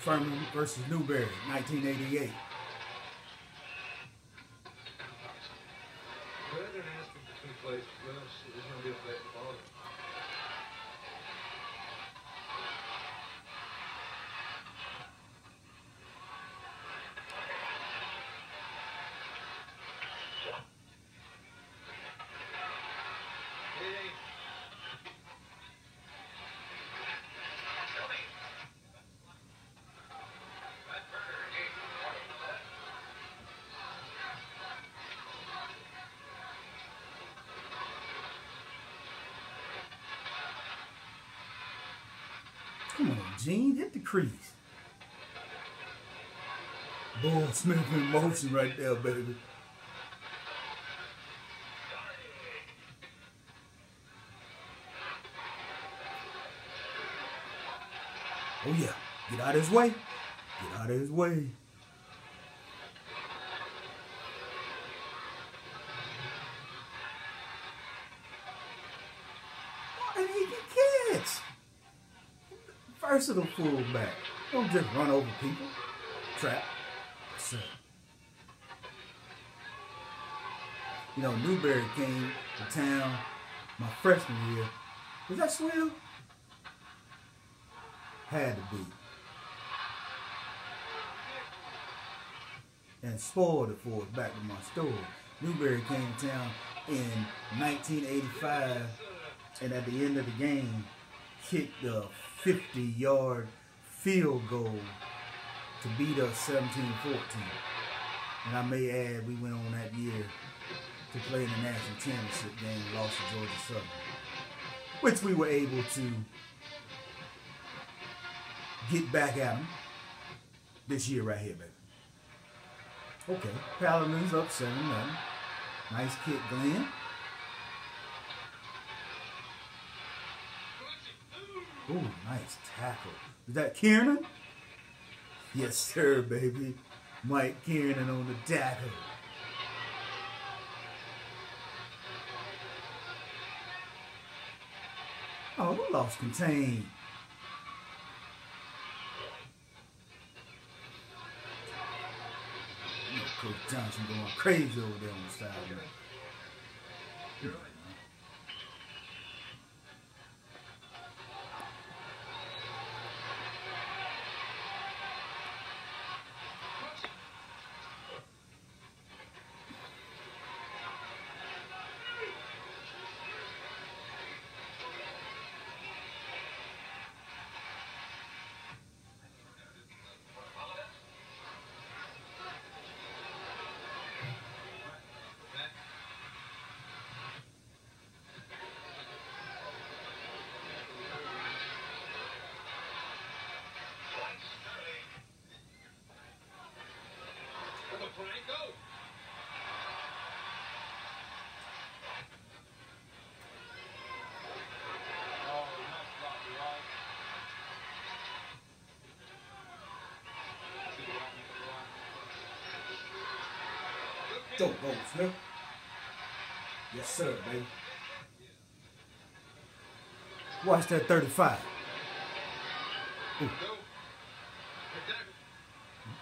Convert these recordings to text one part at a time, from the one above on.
Furman versus Newberry, 1988. Well, they're asking two places. Well, it's, it's going to be a flat ball. Come on, Gene, hit the crease. Bull Smith in motion right there, baby. Oh yeah, get out of his way. Get out of his way. Versatile fullback. Don't just run over people. Trap. Sir. You know, Newberry came to town my freshman year. Was that Swill? Had to be. And spoiled it for back to my story. Newberry came to town in 1985 and at the end of the game kicked a 50 yard field goal to beat us 17 14. And I may add, we went on that year to play in the national championship game, lost to Georgia Southern, which we were able to get back at them this year right here, baby. Okay, Paladins up 7 nothing. Nice kick, Glenn. Ooh, nice tackle. Is that Kiernan? Yes, sir, baby. Mike Kiernan on the tackle. Oh, who lost contain? You know, Coach Johnson going crazy over there on the sideline. To the. Don't go, Smith. Yes, sir, baby. Watch that 35. Go.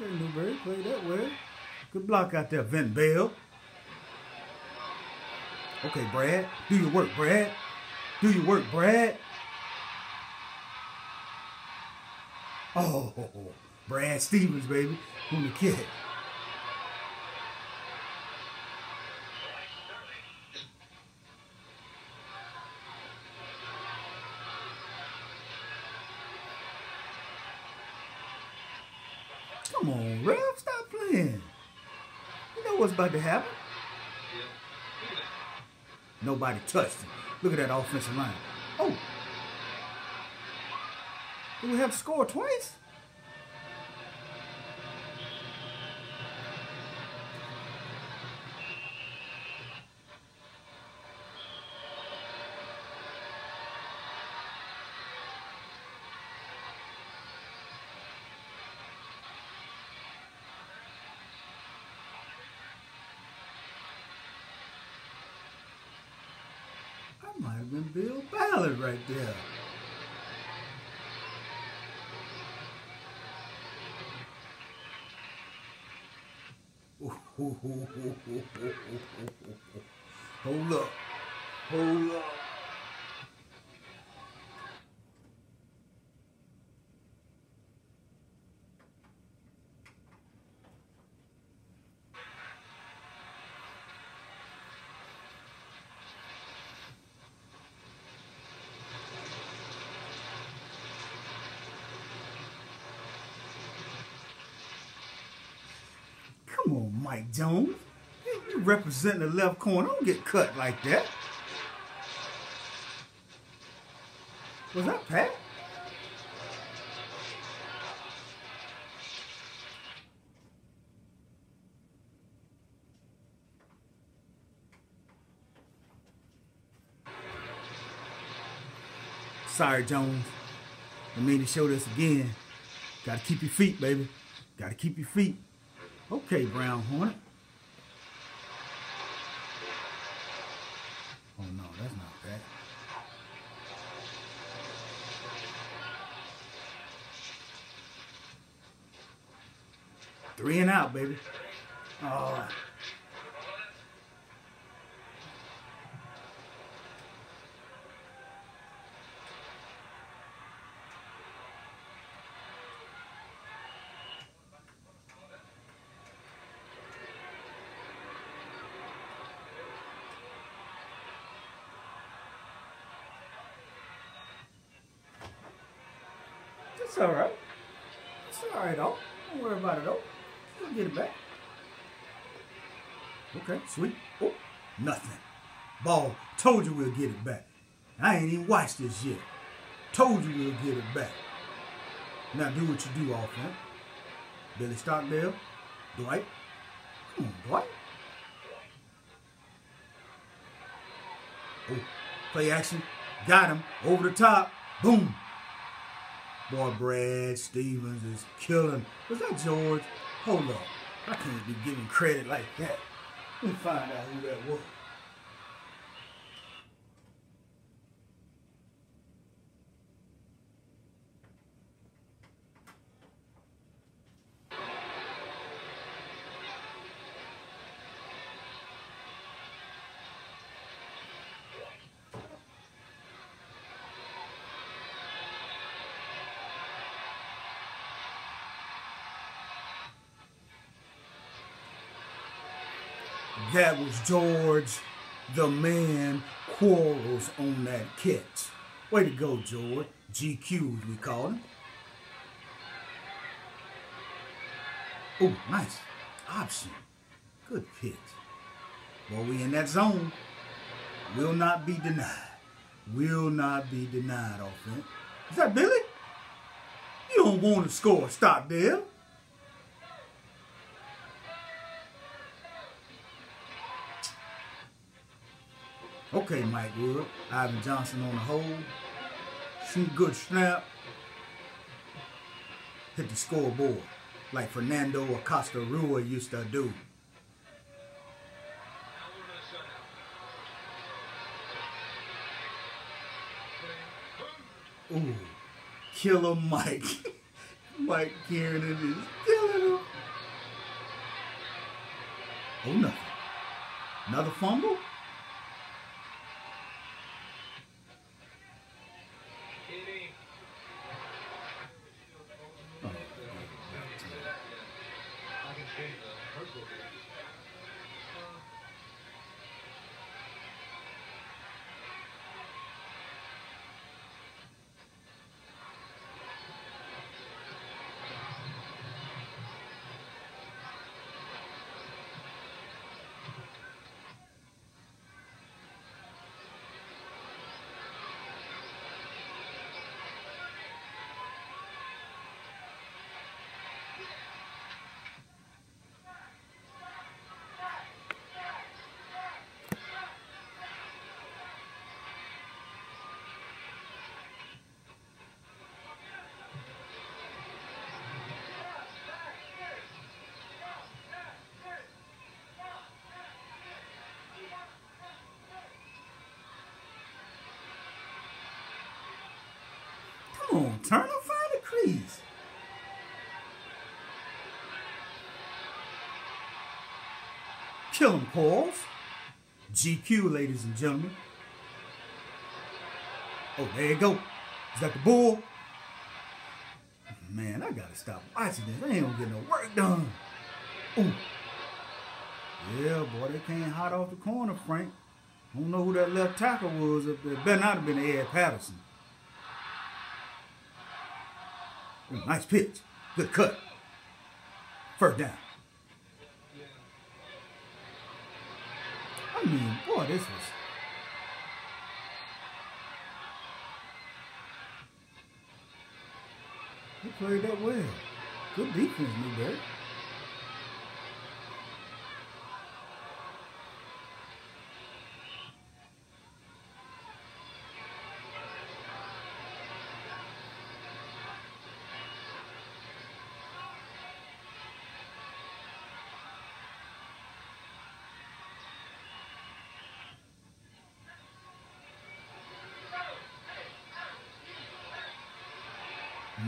Okay, Newberry, play that well. Good block out there, Vin Bell. Okay, Brad. Do your work, Brad. Do your work, Brad. Oh, Brad Stevens, baby. On the kick. About to happen. Nobody touched him. Look at that offensive line. Oh. Do we have to score twice? right there. Hold up. Hold Mike Jones. You, you represent the left corner. Don't get cut like that. Was that Pat? Sorry, Jones. I mean to show this again. Gotta keep your feet, baby. Gotta keep your feet. Okay, Brown Hornet. Oh no, that's not bad. Three and out, baby. It's all right. It's all right, though. Don't worry about it, though. We'll get it back. Okay, sweet. Oh, nothing. Ball. Told you we'll get it back. I ain't even watched this yet. Told you we'll get it back. Now do what you do, offense. Billy Stockdale. Dwight. Come on, Dwight. Oh, play action. Got him. Over the top. Boom. Boy, Brad Stevens is killing. Was that George? Hold up. I can't be giving credit like that. Let me find out who that was. That was George, the man, Quarles on that catch. Way to go, George. GQ, we call him. Oh, nice. Option. Good pitch. Well, we in that zone. Will not be denied. Will not be denied, offense. Is that Billy? You don't want to score. Stop there. Okay, Mike Wood. Ivan Johnson on the hold. Shoot good snap. Hit the scoreboard like Fernando Acosta Rua used to do. Ooh, killer Mike. Mike Kiernan is killing him. Oh, nothing. Another fumble? Turner, find the crease. Kill 'em calls. GQ, ladies and gentlemen. Oh, there you go. Is that the bull? Man, I gotta stop watching this. I ain't gonna get no work done. Ooh. Yeah, boy, they came hot off the corner, Frank. I don't know who that left tackle was there. Better not have been Ed Patterson. Ooh, nice pitch. Good cut. First down. I mean, boy, this was. They played that well. Good defense, Newberry.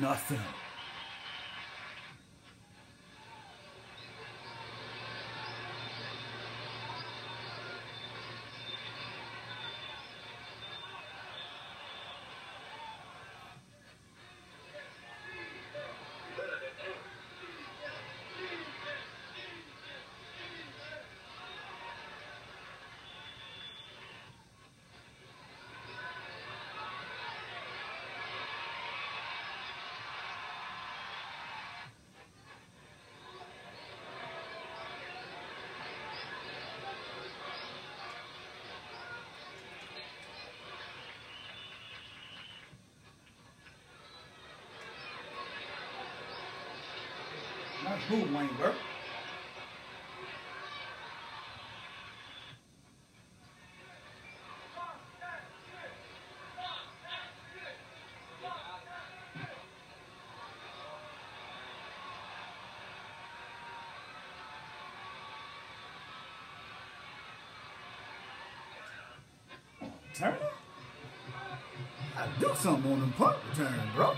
Nothing. Move, Wayne Burke. Turner? I do something on them punt return, bro.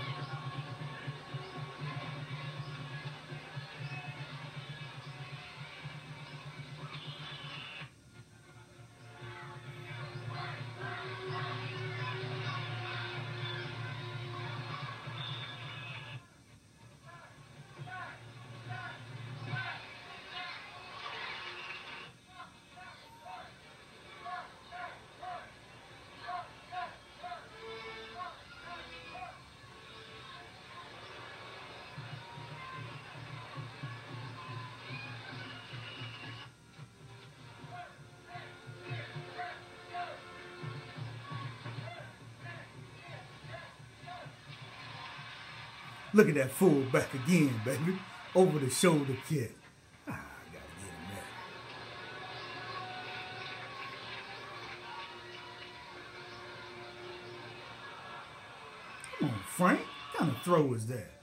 Look at that full back again, baby. Over the shoulder kick. Ah, I gotta get him that. Come on, Frank. What kind of throw is that?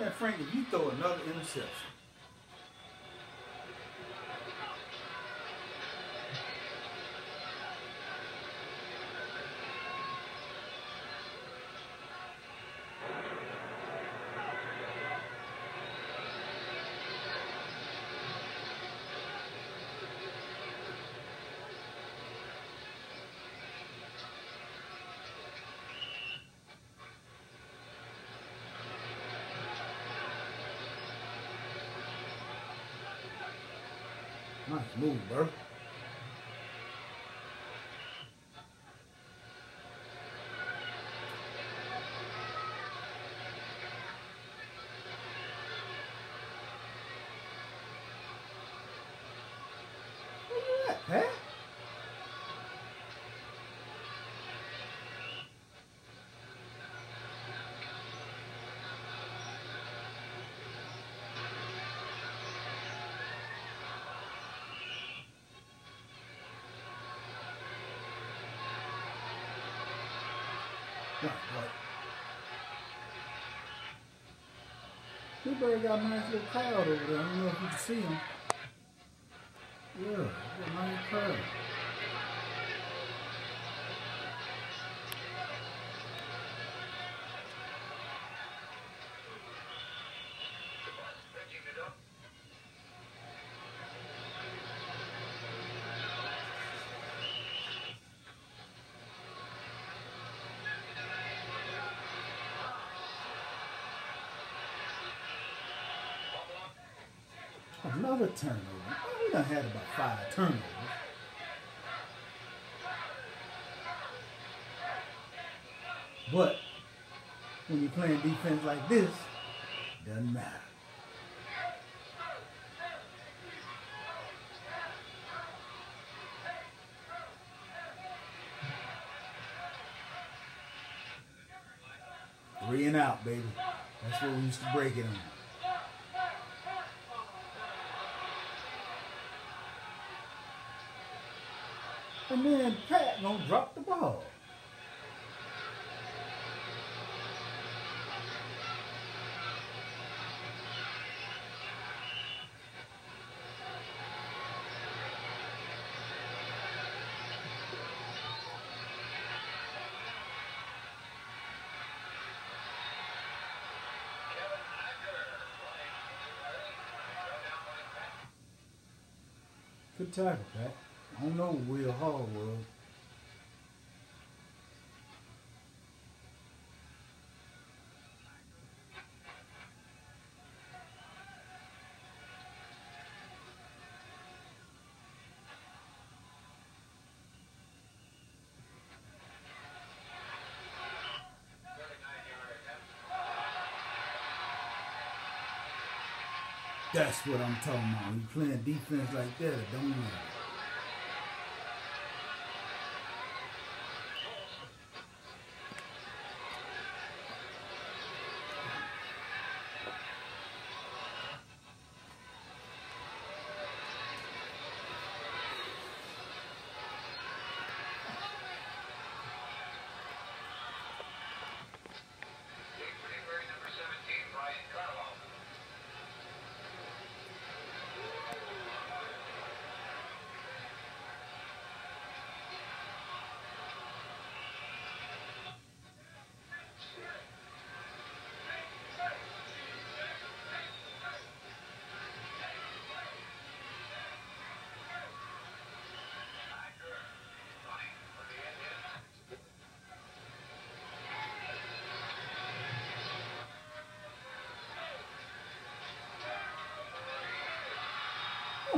Yeah, Frank, if you throw another interception, nice move, bro. Newberry got a nice little crowd over there. I don't know if you can see him. Yeah, got a nice crowd. Another turnover. We done had about five turnovers. But when you're playing defense like this, doesn't matter. Three and out, baby. That's what we used to break it on. And then Pat gonna drop the ball. Good tackle, Pat. I don't know where Will Hall was. That's what I'm talking about. You playing defense like that, don't matter.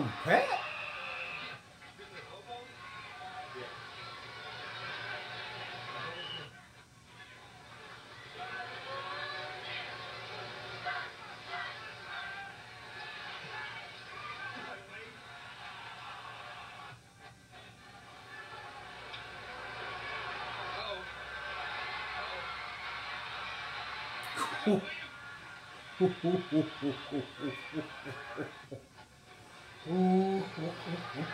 Whoa, Pat! Ho, ho, ho, ho, ho, ho, ho, ho. 우우우우우